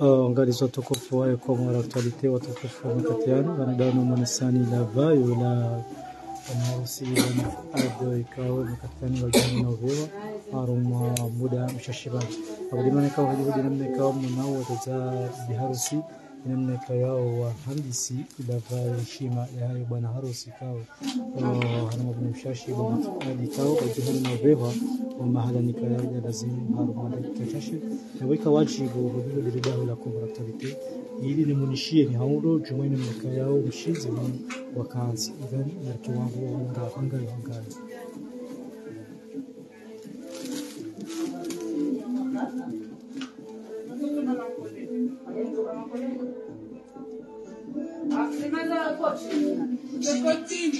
Oh, ngalizo watukufu wayo kwa aktualite watukufu wa makatiano wanadamu manisani la vayo la wanarusi wanafuado ikawa makatiani wajani فارم بودا مششبان أبو ديمان كاو هدي هدي نمنا كاو مناو تتا بهارسي نمنا كاو وهندسي إلى فارشيما يا يبانا هاروسي كاو هرم بن مشاشي بن أدي كاو بجهرنا بيبا وما هذا نكايا لازم هرم هذا كشاشي نبيك واجب وبدو لرجاه لكم ركبتي ili nimunishie mihaulo jumaini mleka yao mshizi wakazi idhan narkiwangu wangapangayo hangayo Ah, prima della cuocina. Perché...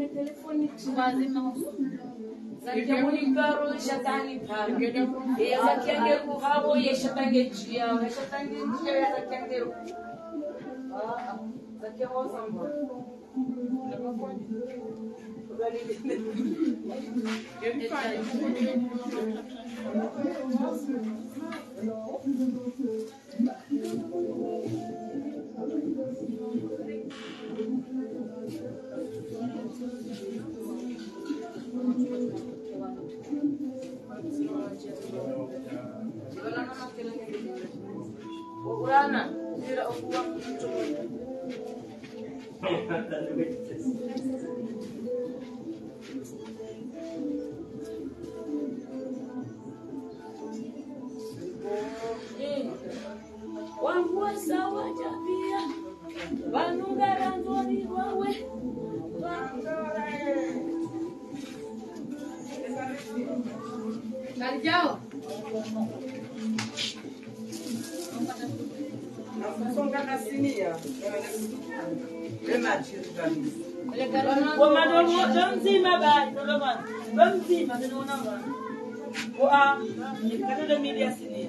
nime telefoni mazima zakiamuniparo shatanipara zakiangerukavo yeshatangejiya yeshatangejiya zakiangeru zakiawasamba Hello. Ghana, zira okuwa jauh. bamzima bani solomon bamzima ndinonamba oa katolo milia sinia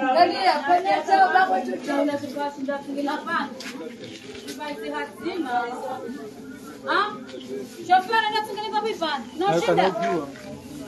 Angalia kwenye chao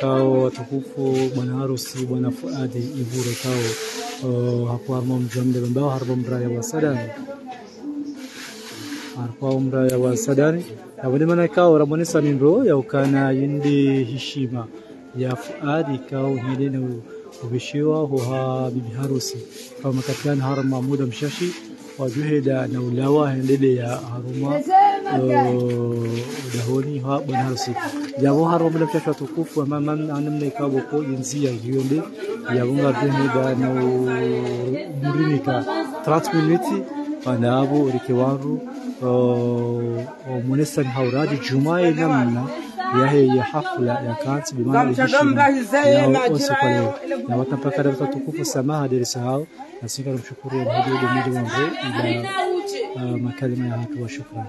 kao watukufu bwana harusi bwana Fuadi Ivure kao uh, hapo harmo mjamde mbao harbo mraya wa sadani. Harpo mraya wa sadani. Abone mana kao ramone sanindro ya ukana yindi heshima ya Fuadi kao hili na ubishiwa huha bibi harusi. Kama makatiani harma muda mshashi wajuheda na ulawa hendele ya haruma dahoni ha bwana harusi jabo haruma muda mshashi watukufu mama anamna ikabo ko yinzia yonde yabunga juheda na murinika 30 minutes wanaabu urike wanru munesani hauraji jumaye namna yahe ya hafla ya kansi bimana yao na watampaka darasa tukufu samaha derisa hao na singa mshukuru ya mhudi wa wangu ila uh, makalima ya hatu wa shukrani